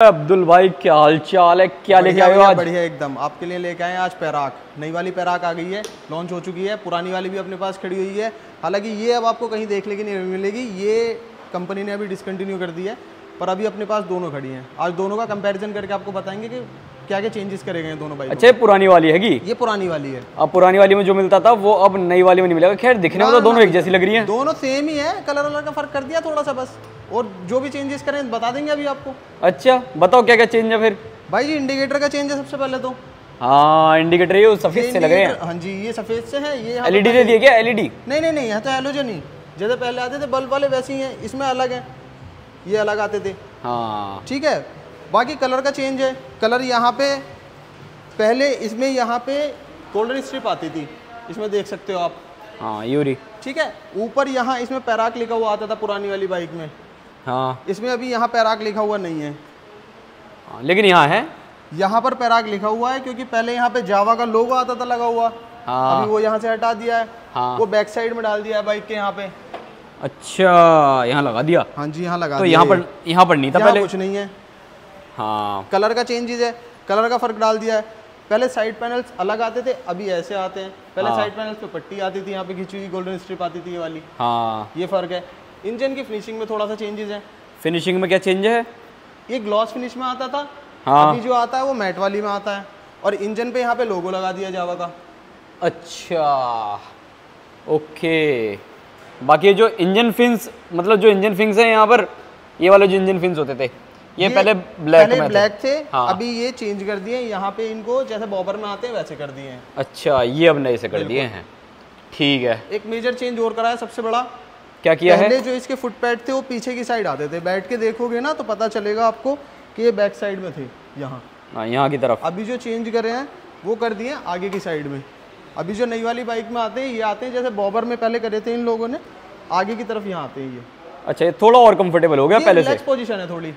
अब्दुल भाई क्या हाल चाल है? क्या लेके आए हो आज? बढ़िया एकदम। आपके लिए लेके आए आज पैराक। नई वाली पैराक आ गई है लॉन्च हो चुकी है पुरानी वाली भी अपने पास खड़ी हुई है। हालाँकि ये अब आपको कहीं देखने की नहीं मिलेगी ये कंपनी ने अभी डिसकंटिन्यू कर दी है पर अभी अपने पास दोनों खड़ी हैं। आज दोनों का कंपेरिजन करके आपको बताएँगे कि क्या क्या चेंजेस करे गए दोनों बाइक अच्छा पुरानी वाली हैगी? ये पुरानी वाली है। अब पुरानी वाली में जो मिलता था वो अब नई वाली में नहीं मिलेगा। खैर दिखने में तो दोनों एक जैसी लग रही है। दोनों सेम ही है कलर वलर का फ़र्क कर दिया थोड़ा सा बस। और जो भी चेंजेस करें बता देंगे अभी आपको। अच्छा बताओ क्या क्या चेंज है फिर? भाई जी इंडिकेटर का चेंज है सबसे पहले तो। हाँ इंडिकेटर ये सफ़ेद से लग रहे हैं। हाँ जी ये सफ़ेद से है ये एलईडी दे दिए क्या? एलईडी नहीं नहीं नहीं यहाँ तो हेलोजन ही जैसे पहले आते थे बल्ब वाले वैसे ही हैं इसमें अलग है। ये अलग आते थे। हाँ। ठीक है? बाकी कलर का चेंज है। कलर यहाँ पे पहले इसमें यहाँ पे गोल्डन स्ट्रिप आती थी। इसमें देख सकते हो आप। हाँ यूरी। ठीक है? ऊपर यहाँ इसमें पैराक लिखा हुआ आता था पुरानी वाली बाइक में। हाँ। इसमें अभी यहाँ पैराक लिखा हुआ नहीं है। हाँ, लेकिन यहाँ है। यहाँ पर पैराक लिखा हुआ है क्योंकि पहले यहाँ पे जावा का लोगो आता था लगा हुआ। हाँ। अभी वो यहाँ से हटा दिया है। हाँ। वो बैक साइड में डाल दिया है बाइक के यहाँ पे। अच्छा यहाँ लगा दिया। हाँ जी यहाँ लगा तो यहाँ पर यहाँ पर नहीं था पहले? कुछ नहीं है। हाँ। कलर का चेंजेस है कलर का फ़र्क डाल दिया है। पहले साइड पैनल्स अलग आते थे अभी ऐसे आते हैं। पहले हाँ। साइड पैनल्स पे पट्टी आती थी यहाँ पे खींची हुई गोल्डन स्ट्रिप आती थी ये वाली। हाँ। ये फ़र्क है। इंजन की फिनिशिंग में थोड़ा सा चेंजेस है। फिनिशिंग में क्या चेंज है? ये ग्लॉस फिनिश में आता था। हाँ। अभी जो आता है वो मैट वाली में आता है। और इंजन पे यहाँ पे लोगो लगा दिया जावा का। अच्छा। ओके। बाकी जो इंजन फिन्स मतलब जो इंजन फिन्स हैं यहाँ पर ये वाले जो इंजन फिन्स होते थे। ये, पहले ब्लैक पहले में ब्लैक थे थे हाँ। अभी ये चेंज कर दिए यहाँ पे इनको जैसे बॉबर में आते हैं वैसे कर दिए हैं। अच्छा ये अब नए से कर दिए हैं। ठीक है। एक मेजर चेंज और करा है सबसे बड़ा। क्या किया पहले है? पहले जो इसके फुट पैड थे वो पीछे की साइड आते थे। बैठ के देखोगे ना तो पता चलेगा आपको कि ये बैक साइड में थे यहाँ। हाँ यहाँ की तरफ़। अभी जो चेंज करे हैं वो कर दिए आगे की साइड में। अभी जो नई वाली बाइक में आते हैं ये आते हैं जैसे बॉबर में पहले करे थे इन लोगों ने आगे की तरफ़ यहाँ आते हैं ये। अच्छा ये थोड़ा और कंफर्टेबल हो गया पहले से। पोजीशन है थोड़ी।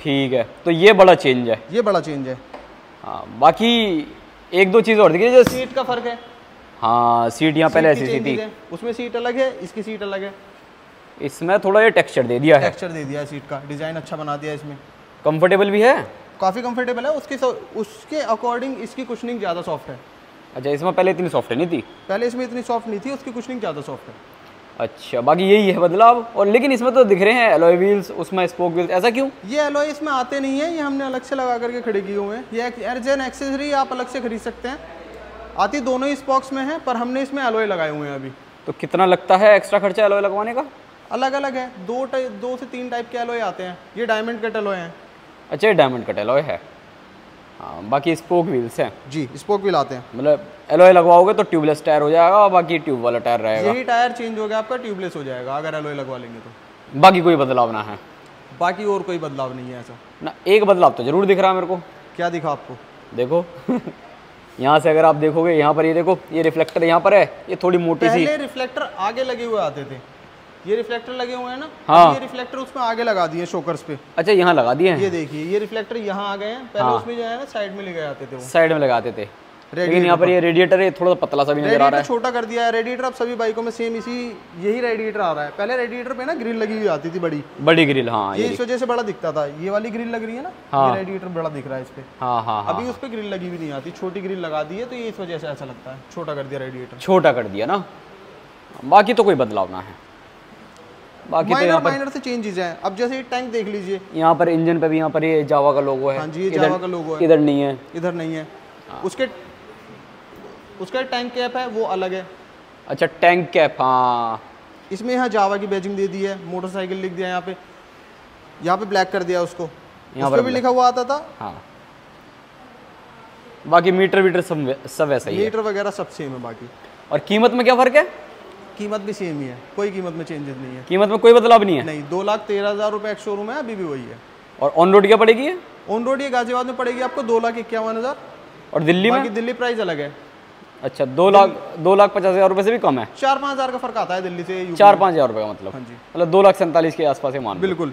ठीक है तो ये बड़ा चेंज है। ये बड़ा चेंज है। हाँ बाकी एक दो चीज़ और दिखी जैसे सीट का फ़र्क है। हाँ सीट यहाँ पहले ऐसी सी थी। उसमें सीट अलग है इसकी सीट अलग है। इसमें थोड़ा ये टेक्सचर दे दिया है। टेक्सचर दे दिया है सीट का। डिज़ाइन अच्छा बना दिया है इसमें। कंफर्टेबल भी है? काफ़ी कंफर्टेबल है। उसके उसके अकॉर्डिंग इसकी कुशनिंग ज़्यादा सॉफ्ट है। अच्छा इसमें पहले इतनी सॉफ्ट नहीं थी? पहले इसमें इतनी सॉफ्ट नहीं थी उसकी कुशनिंग ज़्यादा सॉफ्ट है। अच्छा बाकी यही है बदलाव। और लेकिन इसमें तो दिख रहे हैं एलॉय व्हील्स उसमें स्पोक व्हील्स ऐसा क्यों? ये एलॉय इसमें आते नहीं है ये हमने अलग से लगा करके खड़े किए हुए हैं। ये एज एन एक्सेसरी आप अलग से खरीद सकते हैं। आती दोनों ही स्पॉक्स में है पर हमने इसमें एलॉय लगाए हुए हैं अभी। तो कितना लगता है एक्स्ट्रा खर्चा एलॉय लगवाने का? अलग अलग है दो टाइप दो से तीन टाइप के एलॉय आते हैं। ये डायमंड कट एलॉय हैं। अच्छा ये डायमंड कट एलॉय है। हाँ बाकी स्पोक व्हील्स हैं। जी स्पोक भी लाते हैं। मतलब एलॉय लगवाओगे तो ट्यूबलेस टायर हो जाएगा और बाकी ट्यूब वाला टायर रहेगा। यही टायर चेंज हो गया आपका ट्यूबलेस हो जाएगा अगर एलॉय लगवा लेंगे तो। बाकी कोई बदलाव ना है। बाकी और कोई बदलाव नहीं है ऐसा। ना एक बदलाव तो ज़रूर दिख रहा है मेरे को। क्या दिखा आपको? देखो यहाँ से अगर आप देखोगे यहाँ पर ये देखो ये रिफ्लेक्टर यहाँ पर है ये थोड़ी मोटी सी। रिफ्लेक्टर आगे लगे हुए आते थे। ये रिफ्लेक्टर लगे हुए हैं ना? हाँ। ये रिफ्लेक्टर उसमें आगे लगा दिए शोकर्स पे। अच्छा यहाँ लगा दिए ये देखिए ये रिफ्लेक्टर यहाँ आ गए हैं। पहले हाँ। उसमें जो है ना साइड में लगे आते थे वो। साइड में लगाते थे। लेकिन यहाँ पर ये रेडिएटर है थोड़ा सा पतला सा भी नज़र आ रहा रेडिएटर छोटा कर दिया है। रेडिएटर अब सभी बाइकों में सेम इसी यही रेडिएटर आ रहा है। पहले रेडिएटर पे ना ग्रिल लगी हुई आती थी बड़ी। बड़ी ग्रिल हाँ ये ये इस वजह से बड़ा दिखता था। ये वाली ग्रिल लग रही है ना हाँ। ये रेडिएटर बड़ा दिख रहा है इस पे। हाँ हाँ हाँ। अभी उस पर ग्रिल लगी हुई नहीं आती। छोटी ग्रिल लगा दी है तो ये इस वजह से ऐसा लगता है। छोटा कर दिया रेडिएटर छोटा कर दिया ना? बाकी तो कोई बदलाव ना है। बाकी तो यहाँ पर माइनर से चेंजेस हैं। अब जैसे ये टैंक देख लीजिए। यहाँ पर इंजन पे भी यहाँ पर ये जावा का लोगो है। हाँ जी, ये इधर- जावा का लोगो है। इधर नहीं है। इधर नहीं है। हाँ। उसके उसका टैंक कैप है वो अलग है। अच्छा टैंक कैप हाँ। इसमें यहाँ जावा की बैजिंग दे दी है मोटरसाइकिल लिख दिया यहाँ पे। यहाँ पे ब्लैक कर दिया उसको। यहाँ पर भी लिखा हुआ आता था। हाँ। बाकी मीटर वीटर सब सब वैसा ही मीटर वगैरह सब सेम है बाकी। और कीमत में क्या फ़र्क है? कीमत भी सेम ही है कोई कीमत में चेंजेस नहीं है। कीमत में कोई बदलाव नहीं है? नहीं दो लाख तेरह हज़ार रुपये एक्स शोरूम है अभी भी वही है। और ऑन रोड क्या पड़ेगी ये? ऑन रोड ये गाजियाबाद में पड़ेगी आपको दो लाख इक्यावन हज़ार। और दिल्ली में? दिल्ली प्राइस अलग है। अच्छा दो लाख दो लाख पचास हज़ार रुपये से भी कम है? चार पाँच हज़ार का फ़र्क आता है दिल्ली से चार पाँच हज़ार रुपए का मतलब। हाँ जी। मतलब दो लाख सैंतालीस के आसपास है मान बिल्कुल।